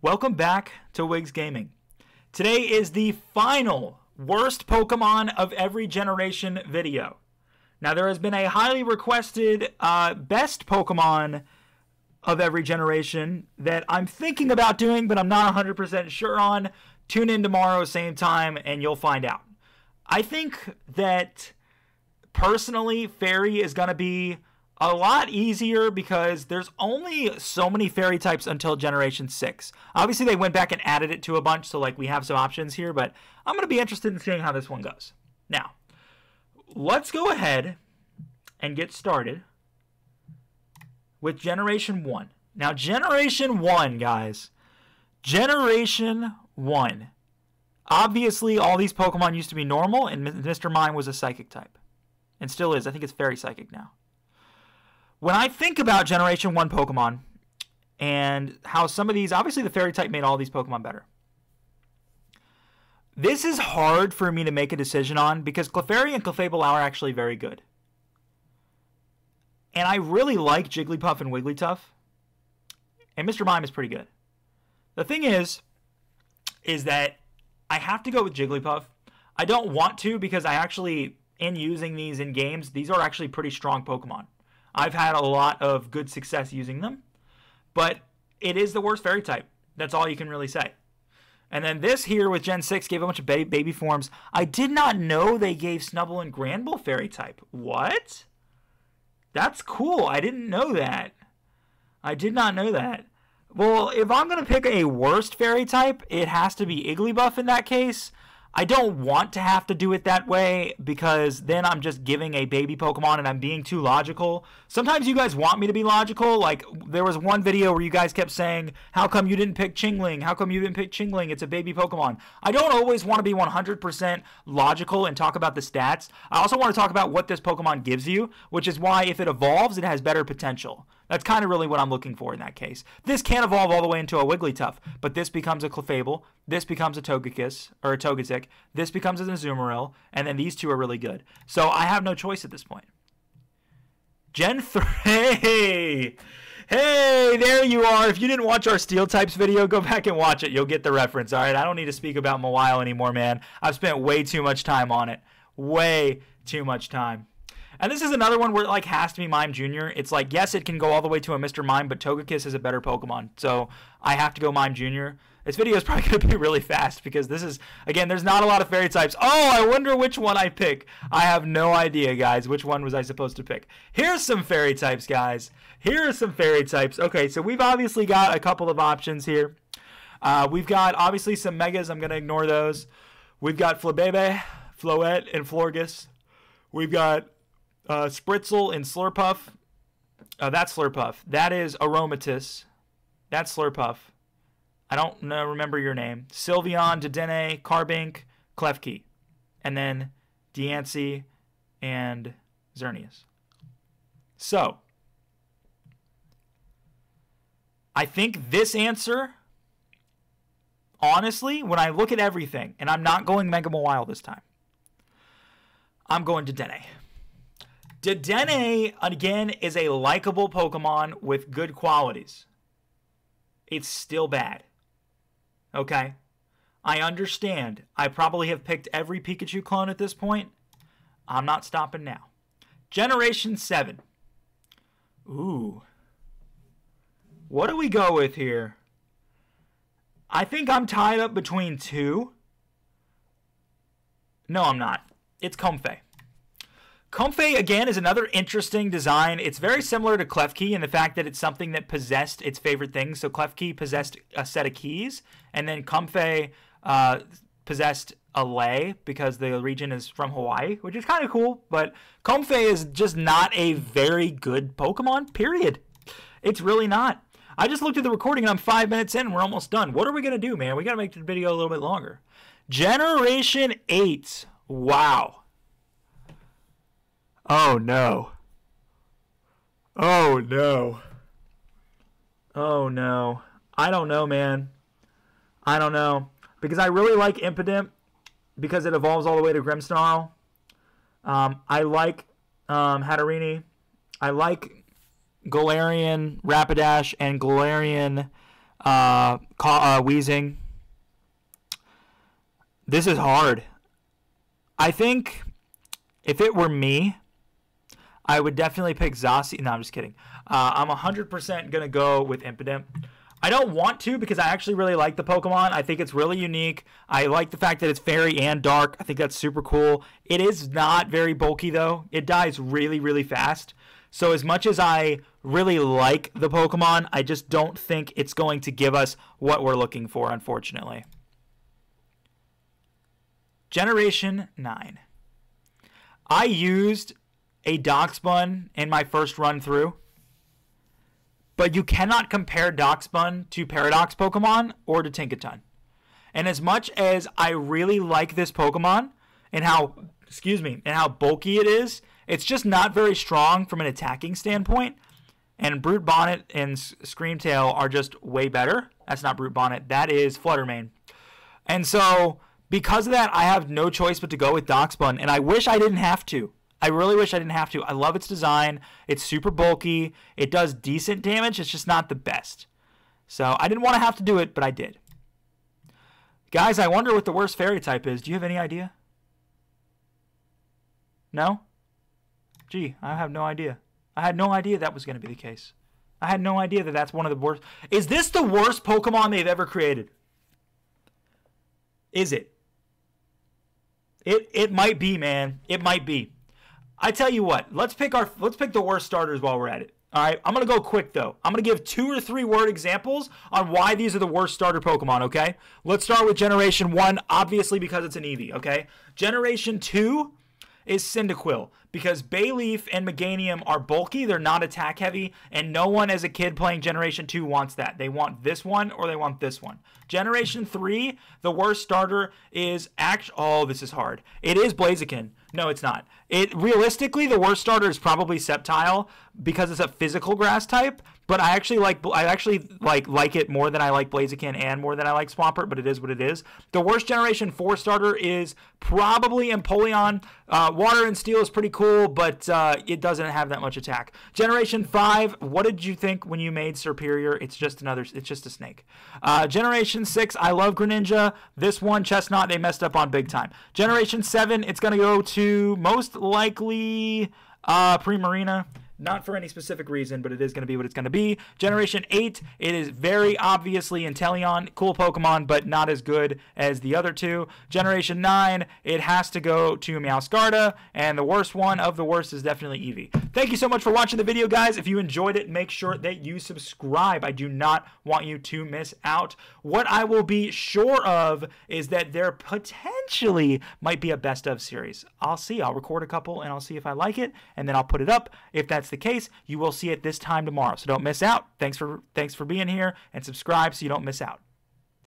Welcome back to Wigs Gaming. Today is the final worst Pokemon of every generation video. Now, there has been a highly requested uh, best Pokemon of every generation that I'm thinking about doing, but I'm not 100% sure on. Tune in tomorrow, same time, and you'll find out. I think that personally, Fairy is going to be a lot easier because there's only so many fairy types until generation 6 obviously they went back and added it to a bunch so like we have some options here but i'm going to be interested in seeing how this one goes. Now let's go ahead and get started with generation 1 now generation 1 guys. Generation 1 obviously all these pokemon used to be normal and mr mime was a psychic type and still is. I think it's fairy psychic now when I think about Generation 1 Pokemon and how some of these, obviously the Fairy type made all these Pokemon better. This is hard for me to make a decision on because Clefairy and Clefable are actually very good. And I really like Jigglypuff and Wigglytuff. And Mr. Mime is pretty good. The thing is, is that I have to go with Jigglypuff. I don't want to because I actually, in using these in games, these are actually pretty strong Pokemon. I've had a lot of good success using them, but it is the worst fairy type. That's all you can really say. And then this here with Gen 6 gave a bunch of baby, baby forms. I did not know they gave Snubbull and Granbull fairy type. What? That's cool. I didn't know that. I did not know that. Well, if I'm going to pick a worst fairy type, it has to be Igglybuff in that case. I don't want to have to do it that way because then I'm just giving a baby Pokemon and I'm being too logical. Sometimes you guys want me to be logical. Like there was one video where you guys kept saying, "How come you didn't pick Chingling? How come you didn't pick Chingling? It's a baby Pokemon." I don't always want to be 100% logical and talk about the stats. I also want to talk about what this Pokemon gives you, which is why if it evolves, it has better potential. That's kind of really what I'm looking for in that case. This can evolve all the way into a Wigglytuff, but this becomes a Clefable, this becomes a Togekiss, or a Togetic, this becomes an Azumarill, and then these two are really good. So I have no choice at this point. Gen 3. Hey! Hey, there you are. If you didn't watch our Steel Types video, go back and watch it. You'll get the reference, all right? I don't need to speak about Mawile anymore, man. I've spent way too much time on it. Way too much time. And this is another one where it like has to be Mime Jr. It's like, yes, it can go all the way to a Mr. Mime, but Togekiss is a better Pokemon. So I have to go Mime Jr. This video is probably going to be really fast because this is, again, there's not a lot of fairy types. Oh, I wonder which one I pick. I have no idea, guys. Which one was I supposed to pick? Here's some fairy types, guys. Here are some fairy types. Okay, so we've obviously got a couple of options here. Uh, we've got, obviously, some Megas. I'm going to ignore those. We've got Flabebe, Floette, and Florges. We've got uh, Spritzee and Slurpuff. Uh, that's Slurpuff. That is Aromatisse. That's Slurpuff. I don't know, remember your name. Sylveon, Dedenne, Carbink, Klefki. And then Diancie and Xerneas. So, I think this answer, honestly, when I look at everything, and I'm not going Mega Mawile this time, I'm going to Dedenne. Dedenne, again, is a likable Pokemon with good qualities. It's still bad. Okay? I understand. I probably have picked every Pikachu clone at this point. I'm not stopping now. Generation 7. Ooh. What do we go with here? I think I'm tied up between two. No, I'm not. It's Comfey. Comfey, again, is another interesting design. It's very similar to Klefki in the fact that it's something that possessed its favorite things. So Klefki possessed a set of keys, and then Comfey uh, possessed a lei because the region is from Hawaii, which is kind of cool. But Comfey is just not a very good Pokemon, period. It's really not. I just looked at the recording and I'm five minutes in and we're almost done. What are we going to do, man? We got to make the video a little bit longer. Generation 8. Wow. Oh no. Oh no. Oh no. I don't know, man. I don't know. Because I really like Impidimp because it evolves all the way to Grimmsnarl. Um, I like um, Hatterene. I like Galarian Rapidash and Galarian uh, uh, uh, Weezing. This is hard. I think if it were me, I would definitely pick Zacian. No, I'm just kidding. Uh, I'm 100% going to go with Impidimp. I don't want to because I actually really like the Pokemon. I think it's really unique. I like the fact that it's fairy and dark. I think that's super cool. It is not very bulky though. It dies really, really fast. So as much as I really like the Pokemon, I just don't think it's going to give us what we're looking for, unfortunately. Generation 9. I used a Dachsbun in my first run through but you cannot compare Dachsbun to Paradox Pokemon or to Tinkaton. And as much as I really like this Pokemon and how, excuse me, and how bulky it is, it's just not very strong from an attacking standpoint. And Brute Bonnet and Screamtail are just way better. That's not Brute Bonnet, that is Fluttermane. And so, because of that, I have no choice but to go with Dachsbun, and I wish I didn't have to. I really wish I didn't have to. I love its design. It's super bulky. It does decent damage. It's just not the best. So I didn't want to have to do it, but I did. Guys, I wonder what the worst fairy type is. Do you have any idea? No? Gee, I have no idea. I had no idea that was going to be the case. I had no idea that that's one of the worst. Is this the worst Pokemon they've ever created? Is it? It it might be, man. It might be. I tell you what, let's pick our let's pick the worst starters while we're at it. All right, I'm gonna go quick though. I'm gonna give two or three word examples on why these are the worst starter Pokemon. Okay, let's start with Generation One, obviously because it's an Eevee. Okay, Generation Two is Cyndaquil because Bayleef and Meganium are bulky, they're not attack heavy, and no one as a kid playing Generation 2 wants that. They want this one or they want this one. Generation 3, the worst starter is act oh, this is hard. It is Blaziken. No, it's not. It realistically the worst starter is probably Sceptile because it's a physical grass type, but I actually like I actually like like it more than I like Blaziken and more than I like Swampert, but it is what it is. The worst generation 4 starter is probably Empoleon. Uh, Water and Steel is pretty cool, but uh, it doesn't have that much attack. Generation 5, what did you think when you made Serperior? It's just another it's just a snake. Uh, Generation 6, I love Greninja. This one Chesnaught. they messed up on big time. Generation 7, it's to go to most likely uh, Primarina. Not for any specific reason, but it is going to be what it's going to be. Generation 8, it is very obviously Inteleon. Cool Pokemon, but not as good as the other two. Generation 9, it has to go to Meowscarada, and the worst one of the worst is definitely Eevee. Thank you so much for watching the video, guys. If you enjoyed it, make sure that you subscribe. I do not want you to miss out. What I will be sure of is that there potentially might be a best of series. I'll see. I'll record a couple, and I'll see if I like it, and then I'll put it up. If that's that's the case, you will see it this time tomorrow. So don't miss out. Thanks for thanks for being here and subscribe so you don't miss out.